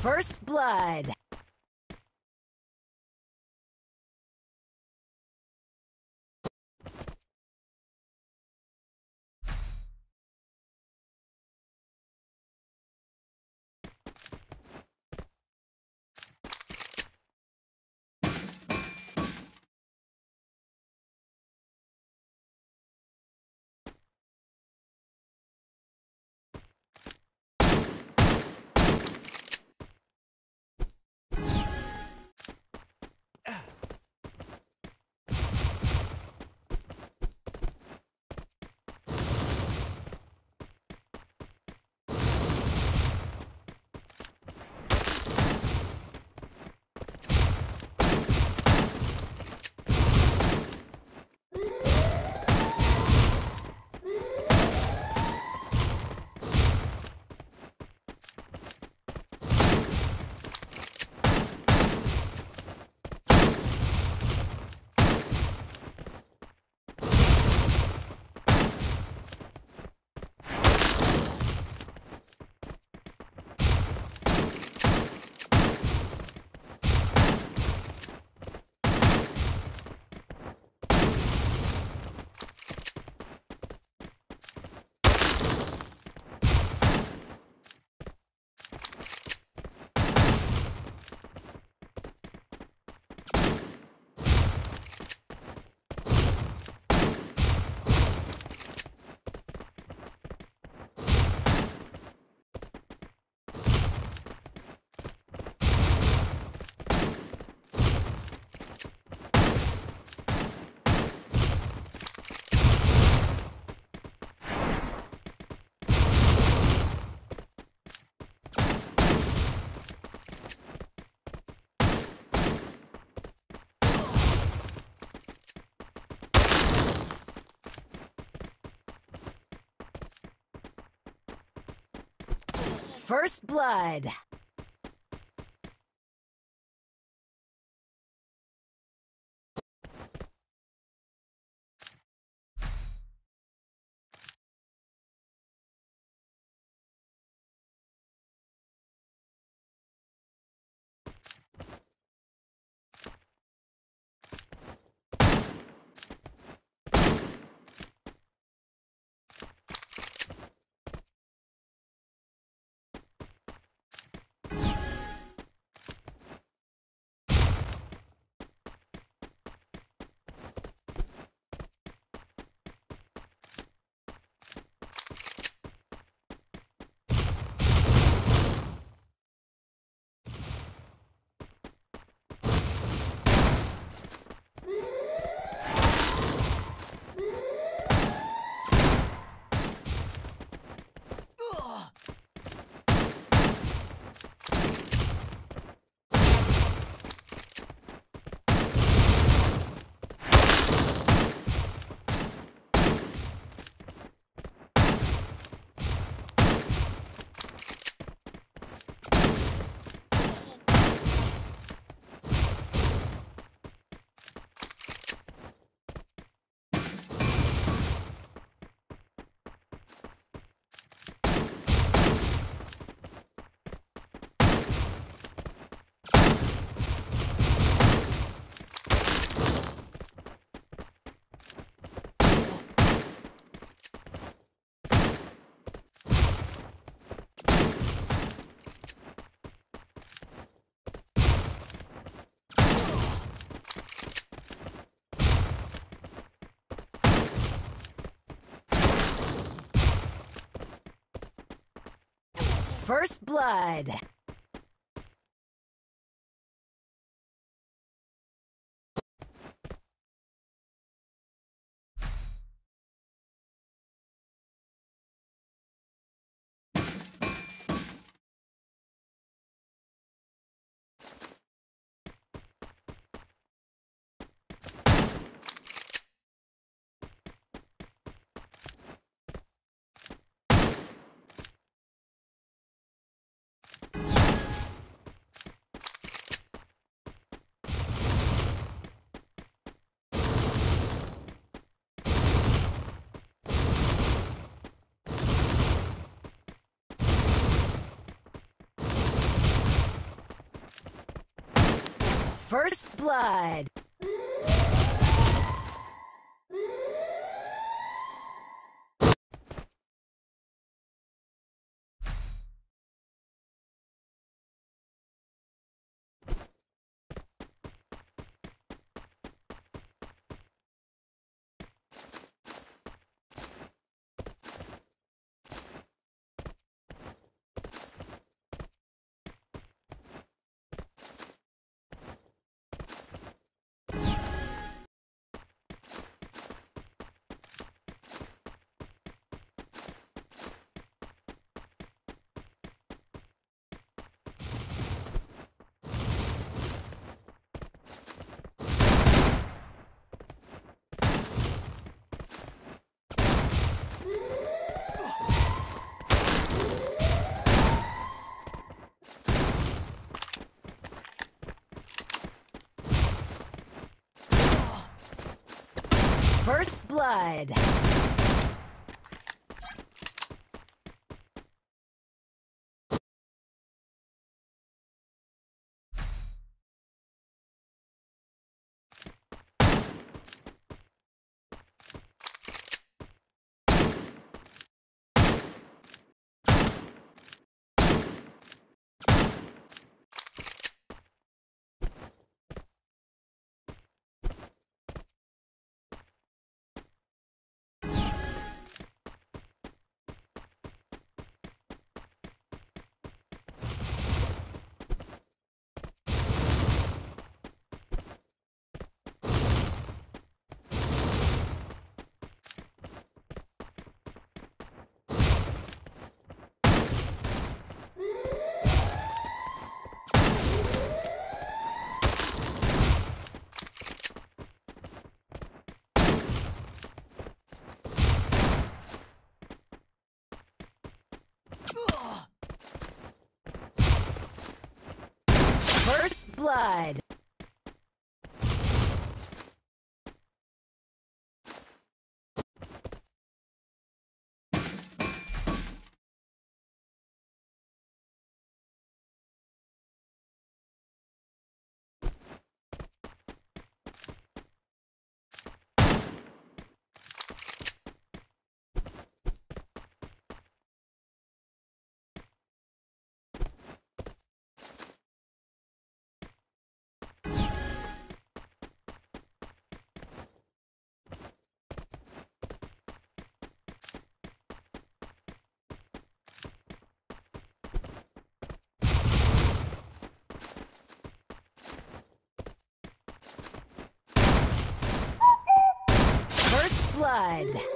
First blood. First blood. First blood. First blood. First blood. First blood. First blood.